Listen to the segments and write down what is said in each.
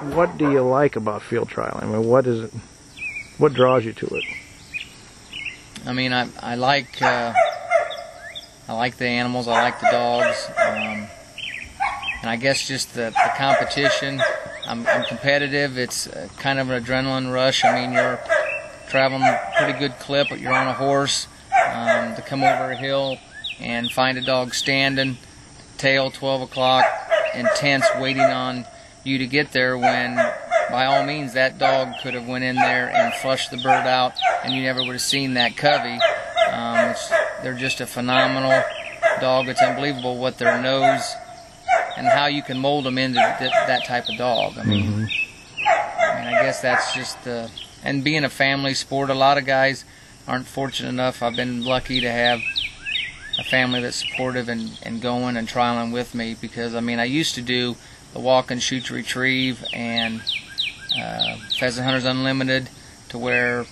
what do you like about field trialing? I mean, what is it? What draws you to it? I mean, I I like uh, I like the animals. I like the dogs, um, and I guess just the, the competition. I'm, I'm competitive. It's uh, kind of an adrenaline rush. I mean, you're traveling pretty good clip, but you're on a horse um, to come over a hill and find a dog standing, tail 12 o'clock, intense, waiting on you to get there when by all means that dog could have went in there and flushed the bird out and you never would have seen that covey um, they're just a phenomenal dog it's unbelievable what their nose and how you can mold them into th- that type of dog i mean Mhm. I mean, I guess that's just the and being a family sport. A lot of guys aren't fortunate enough. I've been lucky to have a family that's supportive and, and going and trialing with me because I mean I used to do the walk and shoot to retrieve and uh, Pheasant Hunters Unlimited to where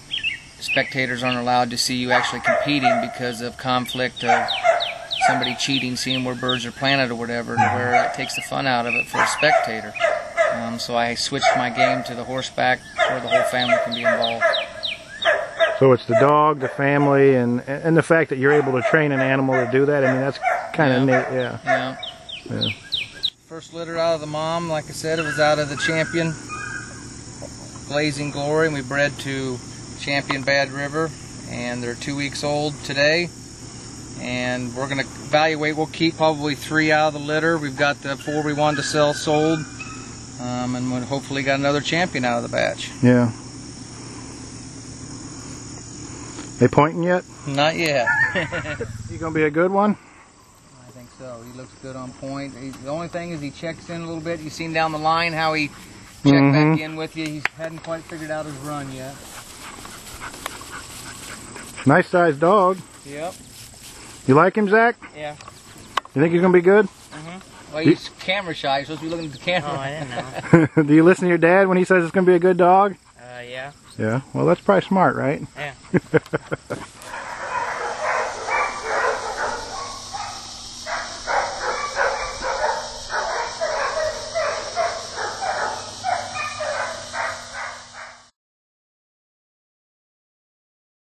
spectators aren't allowed to see you actually competing because of conflict of somebody cheating, seeing where birds are planted or whatever, to where that takes the fun out of it for a spectator. Um, so I switched my game to the horseback where the whole family can be involved. So it's the dog, the family, and and the fact that you're able to train an animal to do that. I mean, that's kind of Yeah. neat. Yeah. Yeah. Yeah. First litter out of the mom, like I said, it was out of the champion Blazing Glory, and we bred to Champion Bad River, and they're two weeks old today. And we're going to evaluate. We'll keep probably three out of the litter. We've got the four we wanted to sell sold, um, and we'll hopefully got another champion out of the batch. Yeah. They pointing yet? Not yet. You gonna be a good one? I think so. He looks good on point. He, the only thing is he checks in a little bit. You've seen down the line how he checked Mhm. back in with you. He hadn't quite figured out his run yet. Nice sized dog. Yep. You like him, Zach? Yeah. You think he's gonna be good? Mhm. Well, he's camera shy. He's supposed to be looking at the camera. Oh, I didn't know. do you listen to your dad when he says it's gonna be a good dog? Uh, yeah. Yeah. Well, that's probably smart, right? Yeah.